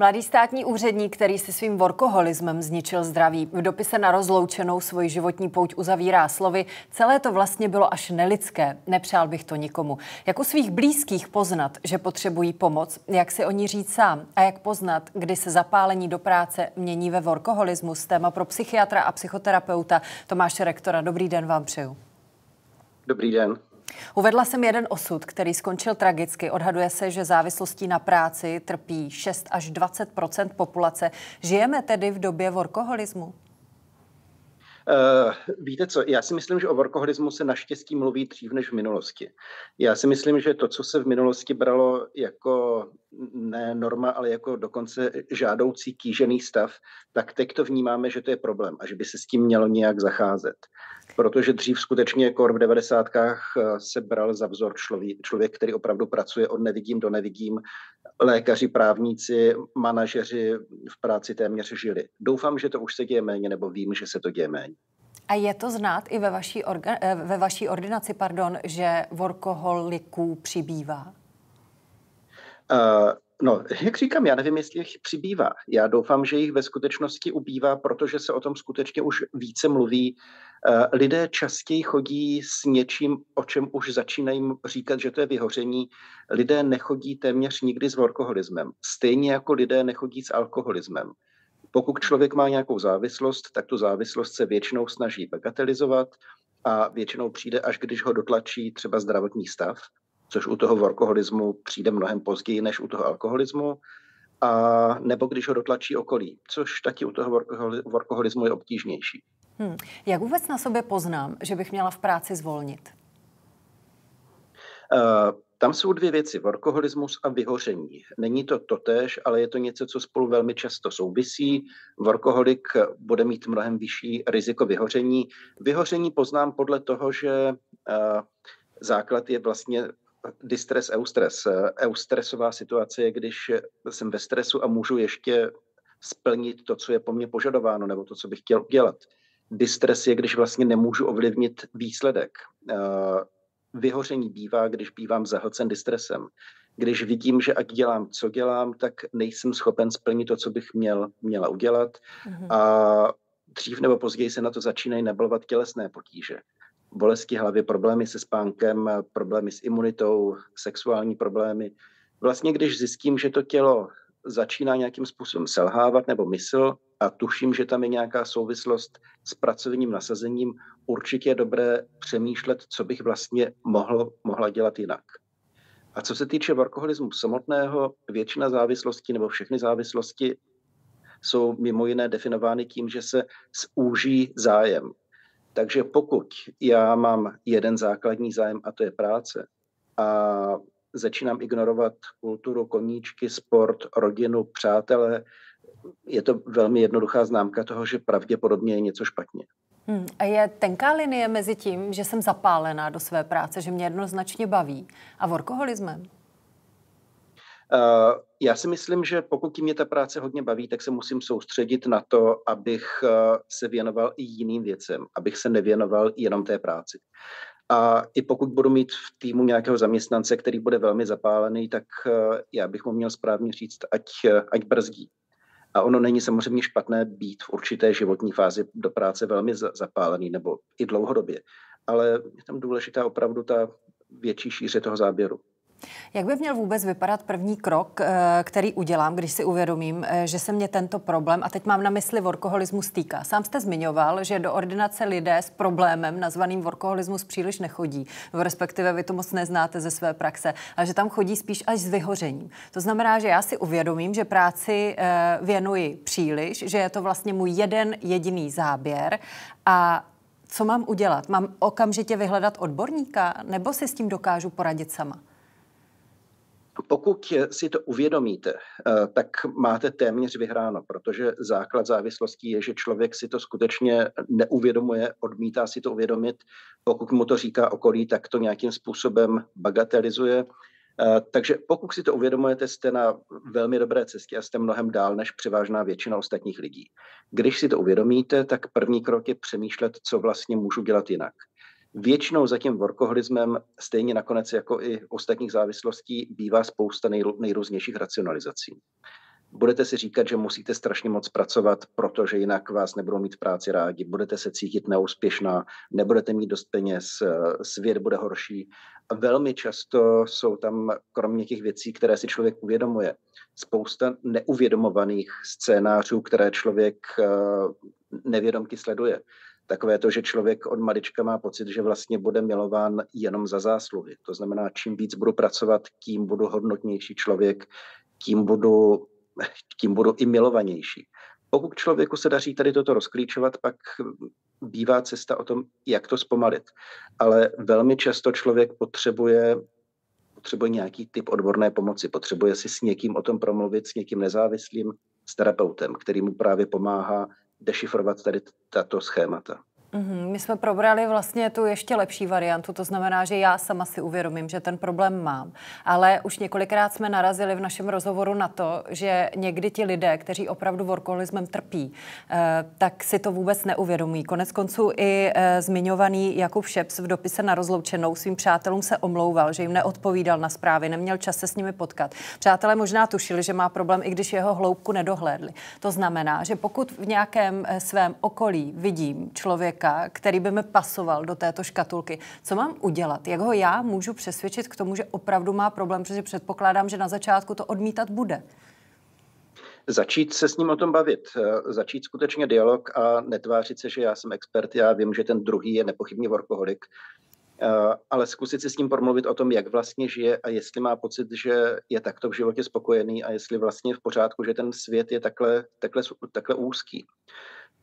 Mladý státní úředník, který si svým workoholismem zničil zdraví, v dopise na rozloučenou svoji životní pouť uzavírá slovy, celé to vlastně bylo až nelidské, nepřál bych to nikomu. Jak u svých blízkých poznat, že potřebují pomoc, jak si o ní říct sám a jak poznat, kdy se zapálení do práce mění ve workoholismus, téma pro psychiatra a psychoterapeuta Tomáše Rektora. Dobrý den vám přeju. Dobrý den. Uvedla jsem jeden osud, který skončil tragicky. Odhaduje se, že závislostí na práci trpí 6 až 20% populace. Žijeme tedy v době workoholismu? Uh, víte co, já si myslím, že o workoholismu se naštěstí mluví dřív než v minulosti. Já si myslím, že to, co se v minulosti bralo jako ne norma, ale jako dokonce žádoucí kýžený stav, tak teď to vnímáme, že to je problém a že by se s tím mělo nějak zacházet. Protože dřív skutečně kor v devadesátkách eh, se bral za vzor člověk, člověk, který opravdu pracuje od nevidím do nevidím. Lékaři, právníci, manažeři v práci téměř žili. Doufám, že to už se děje méně, nebo vím, že se to děje méně. A je to znát i ve vaší, orga, eh, ve vaší ordinaci, pardon, že workoholiků přibývá? Uh, no, jak říkám, já nevím, jestli jich přibývá. Já doufám, že jich ve skutečnosti ubývá, protože se o tom skutečně už více mluví. Uh, lidé častěji chodí s něčím, o čem už začínají říkat, že to je vyhoření. Lidé nechodí téměř nikdy s workoholismem. Stejně jako lidé nechodí s alkoholismem. Pokud člověk má nějakou závislost, tak tu závislost se většinou snaží bagatelizovat a většinou přijde, až když ho dotlačí třeba zdravotní stav, což u toho workoholismu přijde mnohem později než u toho alkoholismu, a nebo když ho dotlačí okolí, což taky u toho workoholismu je obtížnější. Hmm. Jak vůbec na sobě poznám, že bych měla v práci zvolnit? Uh, tam jsou dvě věci, workoholismus a vyhoření. Není to totéž, ale je to něco, co spolu velmi často souvisí. Workoholik bude mít mnohem vyšší riziko vyhoření. Vyhoření poznám podle toho, že uh, základ je vlastně distres, eustres. Eustresová situace je, když jsem ve stresu a můžu ještě splnit to, co je po mně požadováno, nebo to, co bych chtěl udělat. Distres je, když vlastně nemůžu ovlivnit výsledek. Vyhoření bývá, když bývám zahlcen distresem. Když vidím, že ať dělám, co dělám, tak nejsem schopen splnit to, co bych měl, měla udělat. Mm-hmm. A dřív nebo později se na to začínají neblovat tělesné potíže bolesti hlavy, problémy se spánkem, problémy s imunitou, sexuální problémy. Vlastně když zjistím, že to tělo začíná nějakým způsobem selhávat nebo mysl a tuším, že tam je nějaká souvislost s pracovním nasazením, určitě je dobré přemýšlet, co bych vlastně mohl, mohla dělat jinak. A co se týče workoholismu samotného, většina závislostí nebo všechny závislosti jsou mimo jiné definovány tím, že se zúží zájem. Takže pokud já mám jeden základní zájem a to je práce a začínám ignorovat kulturu, koníčky, sport, rodinu, přátele, je to velmi jednoduchá známka toho, že pravděpodobně je něco špatně. Hmm. A je tenká linie mezi tím, že jsem zapálená do své práce, že mě jednoznačně baví, a workoholismem? Uh, já si myslím, že pokud mě ta práce hodně baví, tak se musím soustředit na to, abych uh, se věnoval i jiným věcem, abych se nevěnoval jenom té práci. A i pokud budu mít v týmu nějakého zaměstnance, který bude velmi zapálený, tak uh, já bych mu měl správně říct, ať, ať brzdí. A ono není samozřejmě špatné být v určité životní fázi do práce velmi zapálený nebo i dlouhodobě. Ale je tam důležitá opravdu ta větší šíře toho záběru. Jak by měl vůbec vypadat první krok, eh, který udělám, když si uvědomím, eh, že se mě tento problém, a teď mám na mysli workoholismus, týká? Sám jste zmiňoval, že do ordinace lidé s problémem nazvaným workoholismus příliš nechodí, respektive vy to moc neznáte ze své praxe, ale že tam chodí spíš až s vyhořením. To znamená, že já si uvědomím, že práci eh, věnuji příliš, že je to vlastně můj jeden jediný záběr a co mám udělat? Mám okamžitě vyhledat odborníka, nebo si s tím dokážu poradit sama? Pokud si to uvědomíte, eh, tak máte téměř vyhráno, protože základ závislosti je, že člověk si to skutečně neuvědomuje, odmítá si to uvědomit. Pokud mu to říká okolí, tak to nějakým způsobem bagatelizuje. Eh, takže pokud si to uvědomujete, jste na velmi dobré cestě a jste mnohem dál než převážná většina ostatních lidí. Když si to uvědomíte, tak první krok je přemýšlet, co vlastně můžu dělat jinak. Většinou za tím workoholismem, stejně nakonec jako i ostatních závislostí, bývá spousta nejrůznějších racionalizací. Budete si říkat, že musíte strašně moc pracovat, protože jinak vás nebudou mít v práci rádi, budete se cítit neúspěšná, nebudete mít dost peněz, svět bude horší. A velmi často jsou tam, kromě těch věcí, které si člověk uvědomuje, spousta neuvědomovaných scénářů, které člověk eh, nevědomky sleduje. Takové to, že člověk od malička má pocit, že vlastně bude milován jenom za zásluhy. To znamená, čím víc budu pracovat, tím budu hodnotnější člověk, tím budu tím budu i milovanější. Pokud člověku se daří tady toto rozklíčovat, pak bývá cesta o tom, jak to zpomalit. Ale velmi často člověk potřebuje, potřebuje nějaký typ odborné pomoci, potřebuje si s někým o tom promluvit, s někým nezávislým, s terapeutem, který mu právě pomáhá dešifrovat tady tato schémata. Mm-hmm. My jsme probrali vlastně tu ještě lepší variantu, to znamená, že já sama si uvědomím, že ten problém mám. Ale už několikrát jsme narazili v našem rozhovoru na to, že někdy ti lidé, kteří opravdu workoholismem trpí, eh, tak si to vůbec neuvědomují. Konec konců i eh, zmiňovaný Jakub Šeps v dopise na rozloučenou svým přátelům se omlouval, že jim neodpovídal na zprávy, neměl čas se s nimi potkat. Přátelé možná tušili, že má problém, i když jeho hloubku nedohlédli. To znamená, že pokud v nějakém eh, svém okolí vidím člověk, člověka, který by mi pasoval do této škatulky. Co mám udělat? Jak ho já můžu přesvědčit k tomu, že opravdu má problém, protože předpokládám, že na začátku to odmítat bude? Začít se s ním o tom bavit, eh, začít skutečně dialog a netvářit se, že já jsem expert, já vím, že ten druhý je nepochybně workoholik, eh, ale zkusit si s ním promluvit o tom, jak vlastně žije a jestli má pocit, že je takto v životě spokojený a jestli vlastně v pořádku, že ten svět je takhle, takhle, takhle úzký.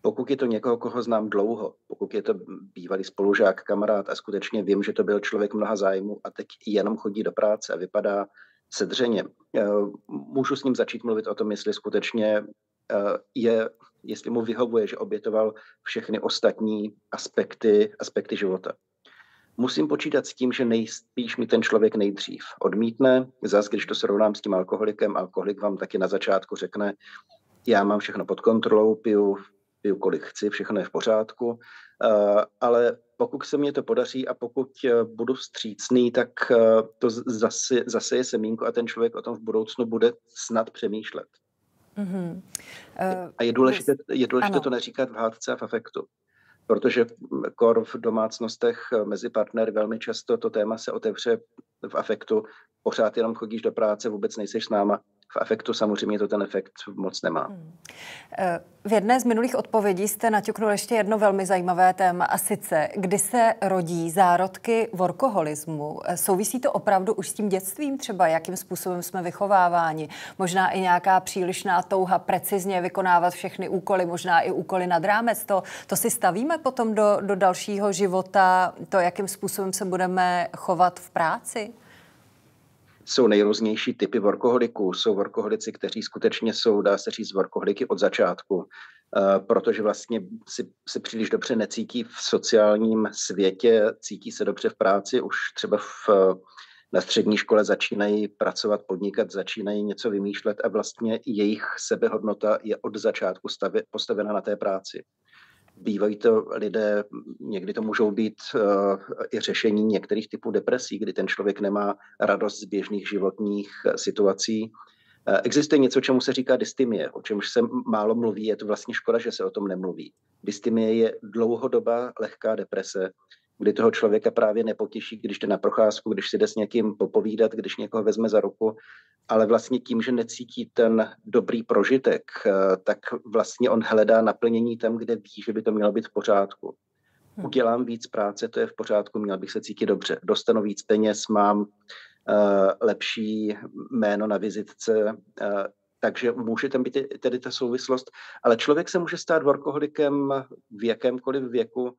Pokud je to někoho, koho znám dlouho, pokud je to bývalý spolužák, kamarád a skutečně vím, že to byl člověk mnoha zájmu a teď jenom chodí do práce a vypadá sedřeně, eh, můžu s ním začít mluvit o tom, jestli skutečně eh, je, jestli mu vyhovuje, že obětoval všechny ostatní aspekty, aspekty života. Musím počítat s tím, že nejspíš mi ten člověk nejdřív odmítne. Zas, když to srovnám s tím alkoholikem, alkoholik vám taky na začátku řekne, já mám všechno pod kontrolou, piju piju kolik chci, všechno je v pořádku, eh, ale pokud se mně to podaří a pokud eh, budu vstřícný, tak eh, to zase, zase je semínko a ten člověk o tom v budoucnu bude snad přemýšlet. Mm-hmm. Uh, a je důležité, je důležité to neříkat v hádce a v afektu, protože kor v domácnostech mezi partnery velmi často to téma se otevře v afektu, pořád jenom chodíš do práce, vůbec nejseš s náma, v efektu samozřejmě to ten efekt moc nemá. Hmm. Eh, v jedné z minulých odpovědí jste naťuknul ještě jedno velmi zajímavé téma a sice, kdy se rodí zárodky workoholismu. Eh, souvisí to opravdu už s tím dětstvím třeba, jakým způsobem jsme vychováváni? Možná i nějaká přílišná touha precizně vykonávat všechny úkoly, možná i úkoly nad rámec. To, to si stavíme potom do, do dalšího života, to, jakým způsobem se budeme chovat v práci? Jsou nejrůznější typy workoholiků. Jsou workoholici, kteří skutečně jsou, dá se říct, workoholiky od začátku, eh, protože vlastně si, si příliš dobře necítí v sociálním světě, cítí se dobře v práci, už třeba v, na střední škole začínají pracovat, podnikat, začínají něco vymýšlet a vlastně jejich sebehodnota je od začátku stavě, postavena na té práci. Bývají to lidé, někdy to můžou být uh, i řešení některých typů depresí, kdy ten člověk nemá radost z běžných životních eh, situací. Uh, existuje něco, čemu se říká dystimie, o čemž se málo mluví, je to vlastně škoda, že se o tom nemluví. Dystimie je dlouhodobá lehká deprese, kdy toho člověka právě nepotěší, když jde na procházku, když si jde s někým popovídat, když někoho vezme za ruku, ale vlastně tím, že necítí ten dobrý prožitek, eh, tak vlastně on hledá naplnění tam, kde ví, že by to mělo být v pořádku. Hm. Udělám víc práce, to je v pořádku, měl bych se cítit dobře. Dostanu víc peněz, mám uh, lepší jméno na vizitce, uh, takže může tam být tedy ta souvislost, ale člověk se může stát workoholikem v jakémkoliv věku,